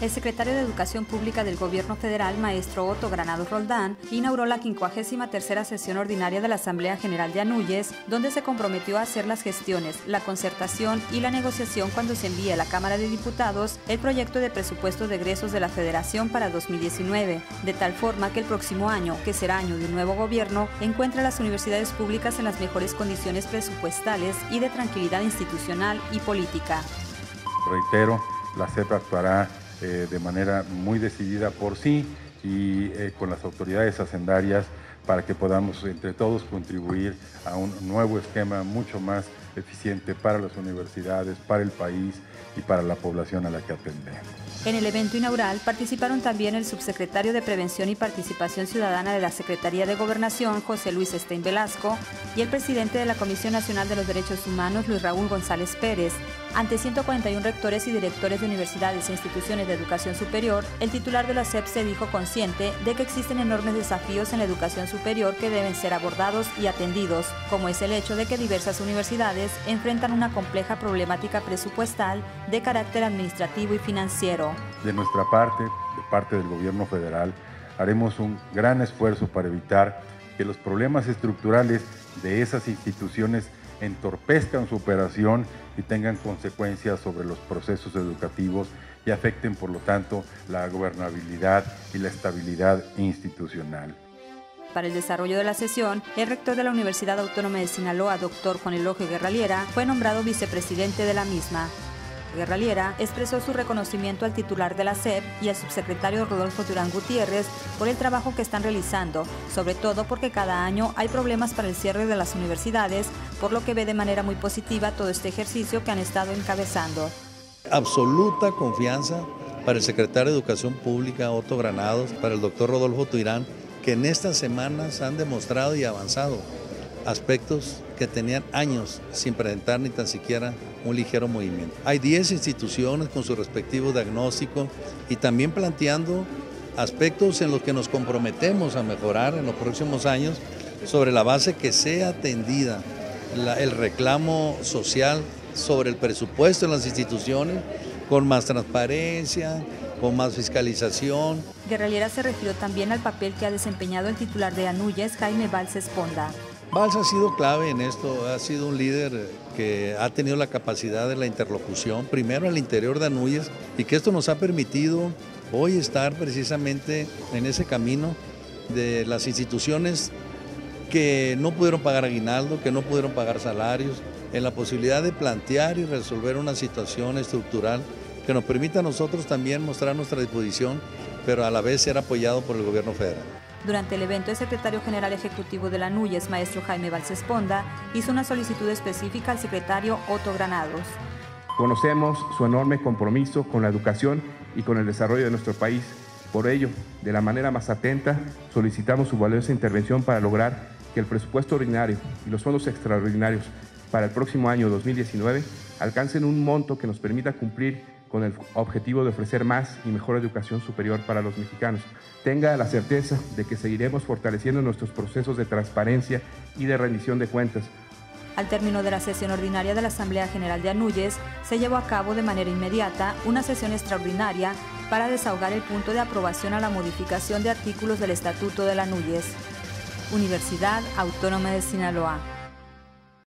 el secretario de Educación Pública del Gobierno Federal, maestro Otto Granados Roldán, inauguró la 53 sesión ordinaria de la Asamblea General de Anuyes, donde se comprometió a hacer las gestiones, la concertación y la negociación cuando se envíe a la Cámara de Diputados el proyecto de presupuesto de egresos de la Federación para 2019, de tal forma que el próximo año, que será año de un nuevo gobierno, encuentre a las universidades públicas en las mejores condiciones presupuestales y de tranquilidad institucional y política. Reitero, la CEP actuará eh, de manera muy decidida por sí y eh, con las autoridades hacendarias para que podamos entre todos contribuir a un nuevo esquema mucho más eficiente para las universidades, para el país y para la población a la que atendemos. En el evento inaugural participaron también el subsecretario de Prevención y Participación Ciudadana de la Secretaría de Gobernación, José Luis Estein Velasco, y el presidente de la Comisión Nacional de los Derechos Humanos, Luis Raúl González Pérez. Ante 141 rectores y directores de universidades e instituciones de educación superior, el titular de la SEP se dijo consciente de que existen enormes desafíos en la educación superior que deben ser abordados y atendidos, como es el hecho de que diversas universidades enfrentan una compleja problemática presupuestal de carácter administrativo y financiero. De nuestra parte, de parte del gobierno federal, haremos un gran esfuerzo para evitar que los problemas estructurales de esas instituciones entorpezcan su operación y tengan consecuencias sobre los procesos educativos y afecten, por lo tanto, la gobernabilidad y la estabilidad institucional. Para el desarrollo de la sesión, el rector de la Universidad Autónoma de Sinaloa, doctor Juan Elogio Guerraliera, fue nombrado vicepresidente de la misma. Guerraliera expresó su reconocimiento al titular de la SEP y al subsecretario Rodolfo Durán Gutiérrez por el trabajo que están realizando, sobre todo porque cada año hay problemas para el cierre de las universidades, por lo que ve de manera muy positiva todo este ejercicio que han estado encabezando. Absoluta confianza para el secretario de Educación Pública, Otto Granados, para el doctor Rodolfo Durán, que en estas semanas han demostrado y avanzado aspectos que tenían años sin presentar ni tan siquiera un ligero movimiento. Hay 10 instituciones con su respectivo diagnóstico y también planteando aspectos en los que nos comprometemos a mejorar en los próximos años sobre la base que sea atendida el reclamo social sobre el presupuesto en las instituciones con más transparencia, con más fiscalización. Guerrillera se refirió también al papel que ha desempeñado el titular de Anuyes, Jaime Valls Esponda. Valls ha sido clave en esto, ha sido un líder que ha tenido la capacidad de la interlocución, primero al interior de Anuyes, y que esto nos ha permitido hoy estar precisamente en ese camino de las instituciones que no pudieron pagar aguinaldo, que no pudieron pagar salarios, en la posibilidad de plantear y resolver una situación estructural que nos permita a nosotros también mostrar nuestra disposición, pero a la vez ser apoyado por el gobierno federal. Durante el evento, el secretario general ejecutivo de la NUYES, maestro Jaime Valsesponda, hizo una solicitud específica al secretario Otto Granados. Conocemos su enorme compromiso con la educación y con el desarrollo de nuestro país. Por ello, de la manera más atenta, solicitamos su valiosa intervención para lograr que el presupuesto ordinario y los fondos extraordinarios para el próximo año 2019 alcancen un monto que nos permita cumplir con el objetivo de ofrecer más y mejor educación superior para los mexicanos. Tenga la certeza de que seguiremos fortaleciendo nuestros procesos de transparencia y de rendición de cuentas. Al término de la sesión ordinaria de la Asamblea General de Anuyes, se llevó a cabo de manera inmediata una sesión extraordinaria para desahogar el punto de aprobación a la modificación de artículos del Estatuto de la Anuyes. Universidad Autónoma de Sinaloa.